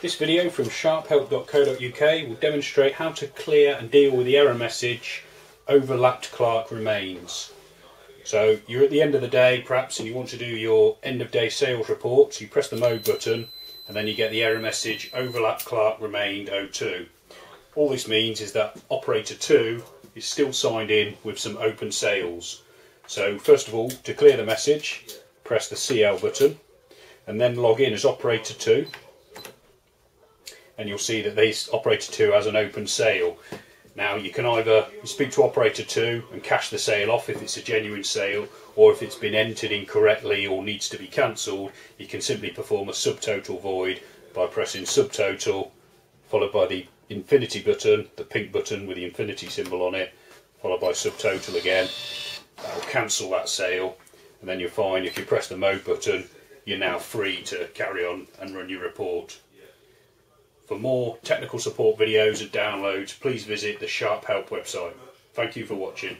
This video from sharphelp.co.uk will demonstrate how to clear and deal with the error message overlapped Clerk remains. So you're at the end of the day perhaps and you want to do your end of day sales report, so you press the mode button and then you get the error message overlapped Clerk remained 02. All this means is that operator 2 is still signed in with some open sales. So first of all, to clear the message, press the CL button and then log in as operator 2 and you'll see that this operator 2 has an open sale. Now you can either speak to operator 2 and cash the sale off if it's a genuine sale or if it's been entered incorrectly or needs to be cancelled you can simply perform a subtotal void by pressing subtotal followed by the infinity button, the pink button with the infinity symbol on it, followed by subtotal again. That will cancel that sale and then you'll find if you press the mode button you're now free to carry on and run your report. For more technical support videos and downloads, please visit the Sharp Help website. Thank you for watching.